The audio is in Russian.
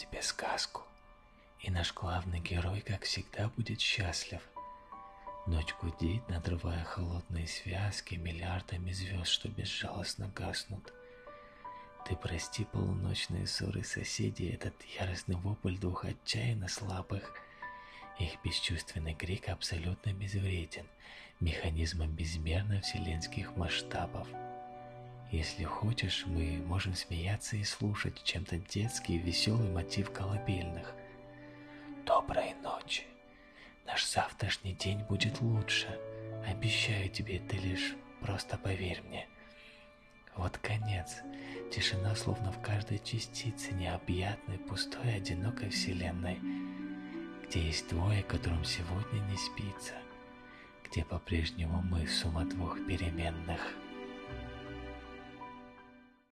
тебе сказку, и наш главный герой, как всегда, будет счастлив. Ночь гудит, надрывая холодные связки миллиардами звезд, что безжалостно гаснут. Ты прости полуночные ссоры соседей, этот яростный вопль двух отчаянно слабых. Их бесчувственный крик абсолютно безвреден, механизмом безмерно вселенских масштабов. Если хочешь, мы можем смеяться и слушать чем-то детский веселый мотив колыбельных. Доброй ночи. Наш завтрашний день будет лучше. Обещаю тебе, ты лишь просто поверь мне. Вот конец. Тишина словно в каждой частице необъятной, пустой, одинокой вселенной, где есть двое, которым сегодня не спится, где по-прежнему мы сумма двух переменных.